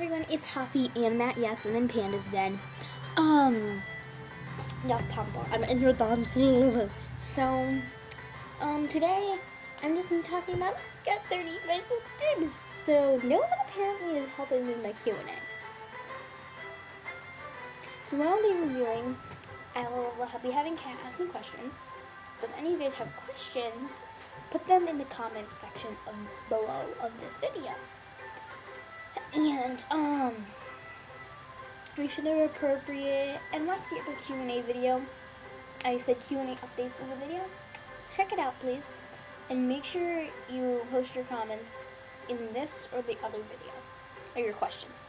everyone, it's Happy and Matt, yes, and then Panda's dead. Um, not Pampa, I'm in your thoughts. So, um, today, I'm just talking about, got 30 subscribers. So, no one apparently is helping me with my Q&A. So what I'll be reviewing, I will be having Kat ask me questions. So if any of you guys have questions, put them in the comments section of below of this video. And, um, make sure they're appropriate. And watch the other Q&A video. I said Q&A updates was a video. Check it out, please. And make sure you post your comments in this or the other video, or your questions.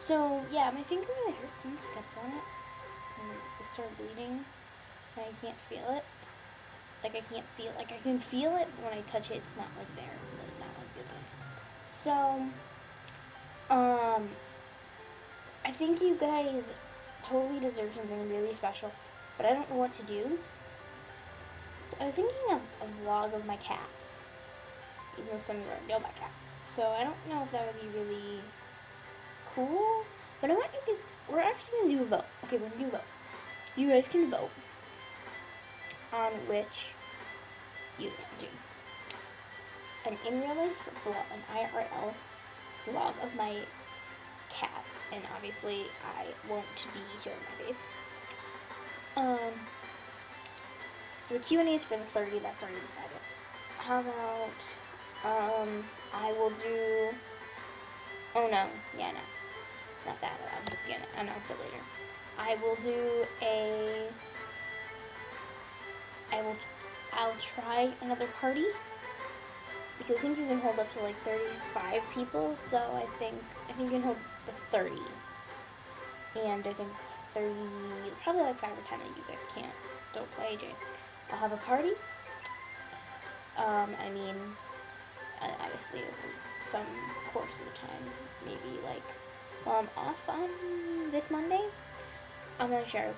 So, yeah, my finger really hurts. Someone stepped on it, and it started bleeding, and I can't feel it. Like, I can't feel, like, I can feel it, but when I touch it, it's not, like, there, not like it does. So, um, I think you guys totally deserve something really special, but I don't know what to do. So I was thinking of a vlog of my cats, even though some of you know my cats. So I don't know if that would be really cool, but I want you guys, we're actually going to do a vote. Okay, we're going to do a vote. You guys can vote on which you do. An in real life vlog, an IRL vlog of my cats, and obviously I won't be showing my face. Um, so the Q&A is for the 30, that's already decided. How about, um, I will do, oh no, yeah, no, not that, gonna announce it later. I will do a, I will, I'll try another party because I think you can hold up to like 35 people, so I think I think you can hold up 30. And I think 30, probably like 5 or 10 of you guys can't, don't play AJ. I'll have a party. Um, I mean, obviously some course of the time, maybe like while I'm off on this Monday, I'm gonna share.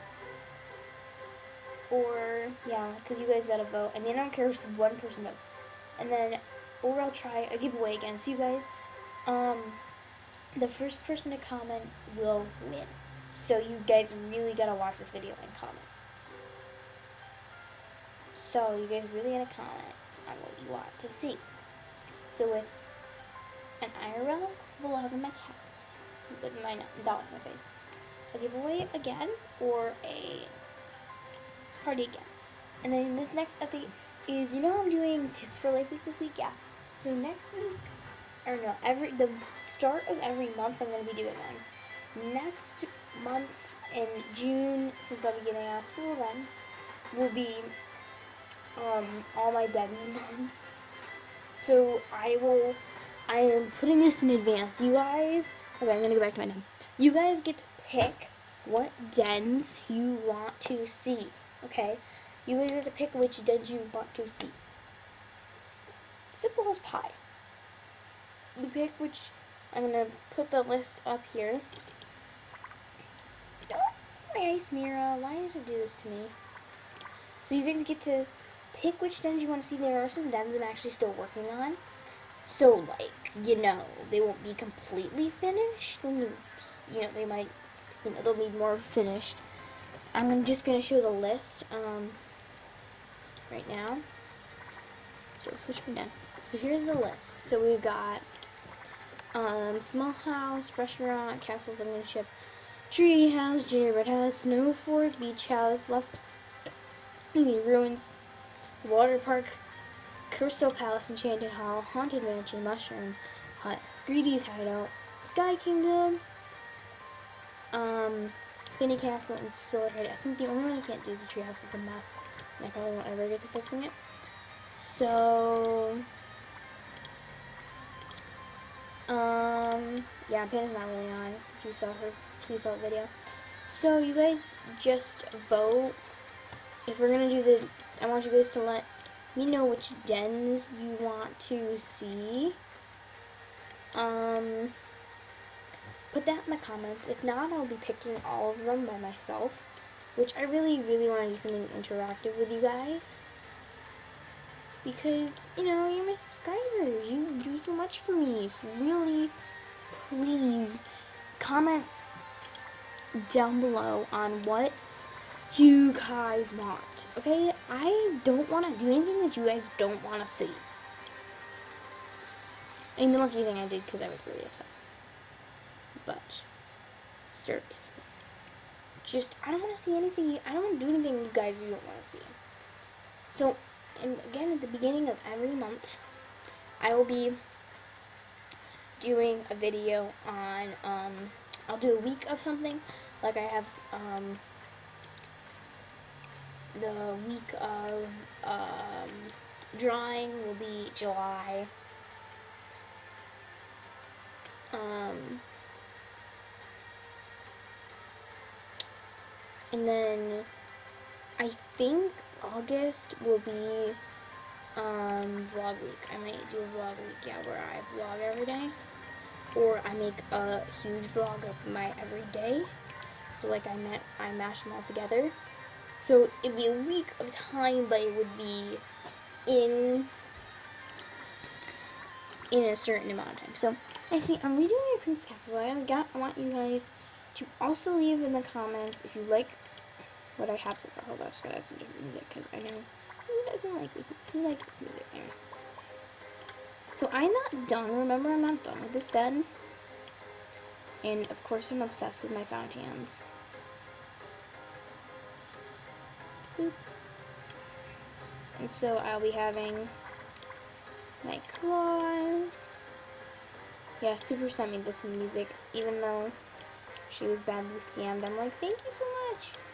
Or, yeah, because you guys gotta vote. I mean, I don't care if one person votes. And then or I'll try a giveaway against you guys. Um, the first person to comment will win. So you guys really gotta watch this video and comment. So you guys really gotta comment on what you want to see. So it's an IRL vlog of my cats with my dog in my face. A giveaway again or a party again. And then this next update is, you know I'm doing Tips for Life Week this week? Yeah. So next week, or no, every the start of every month I'm going to be doing one. Next month in June, since I'll be getting out of school then, will be um, all my dens month. So I will, I am putting this in advance. You guys, okay, I'm going to go back to my den. You guys get to pick what dens you want to see, okay? You guys get to pick which dens you want to see simple as pie. You pick which, I'm going to put the list up here. My ice mirror, why does it do this to me? So you guys get to pick which dens you want to see. There are some dens I'm actually still working on. So, like, you know, they won't be completely finished. You know, they might, you know, they'll be more finished. I'm just going to show the list um, right now. So, switch me down. So here's the list. So we've got um, small house, restaurant, castles, and ship, tree house, gingerbread house, snow fort, beach house, lost maybe ruins, water park, crystal palace, enchanted hall, haunted mansion, mushroom hut, Greely's hideout, sky kingdom, um, Finny Castle, and Solar Head. I think the only one I can't do is a treehouse. It's a mess. And I probably won't ever get to fixing it. So, um, yeah, Panda's not really on. If you saw her, if you saw video. So you guys just vote. If we're gonna do the, I want you guys to let me know which dens you want to see. Um, put that in the comments. If not, I'll be picking all of them by myself. Which I really, really want to do something interactive with you guys because, you know, you're my subscribers. You do so much for me. Really, please comment down below on what you guys want. Okay? I don't want to do anything that you guys don't want to see. I mean, the monkey thing I did because I was really upset. But, seriously. Just, I don't want to see anything, I don't want to do anything you guys don't want to see. So, and again, at the beginning of every month, I will be doing a video on, um, I'll do a week of something. Like I have, um, the week of, um, drawing will be July. Um, and then I think August will be um, vlog week. I might do a vlog week, yeah, where I vlog every day. Or I make a huge vlog of my everyday. So like I met, I mash them all together. So it'd be a week of time, but it would be in in a certain amount of time. So actually, I'm redoing my Prince Castle. So I got. I want you guys to also leave in the comments if you like what I have so far. Hold on, I just gotta add some different music because I know who doesn't like this. Who likes this music? So I'm not done. Remember, I'm not done with this den. And of course, I'm obsessed with my found hands. Boop. And so I'll be having my claws. Yeah, Super sent me this music, even though she was badly scammed. I'm like, thank you so much.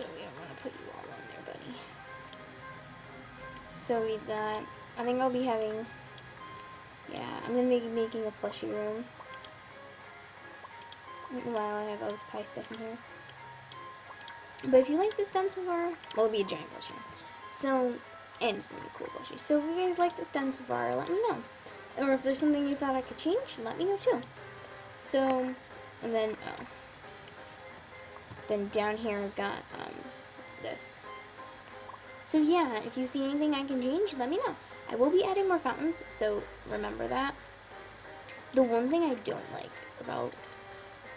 So we don't want to put you all in there, buddy. So we got, I think I'll be having, yeah, I'm going to be making a plushie room. Wow, I have all this pie stuff in here. But if you like this done so far, well, it'll be a giant plushie. So, and it's gonna be cool plushie. So if you guys like this done so far, let me know. Or if there's something you thought I could change, let me know too. So, and then, oh. Then down here I've got, um, this. So yeah, if you see anything I can change, let me know. I will be adding more fountains, so remember that. The one thing I don't like about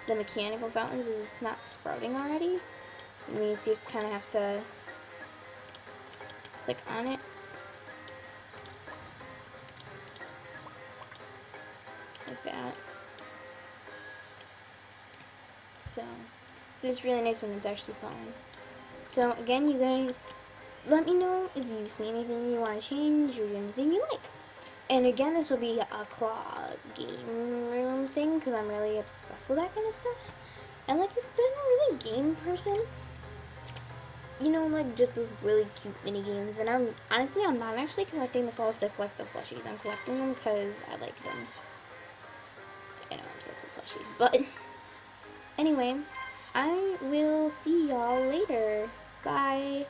the mechanical fountains is it's not sprouting already. It means you kind of have to click on it. Like that. So, but it's really nice when it's actually falling. So again, you guys, let me know if you see anything you want to change or anything you like. And again, this will be a claw game room thing because I'm really obsessed with that kind of stuff. And like, I've been a really game person you know, like just those really cute mini games. And I'm honestly, I'm not actually collecting the claws to collect the plushies. I'm collecting them because I like them. And I'm obsessed with plushies. But anyway, I will see y'all later. Bye.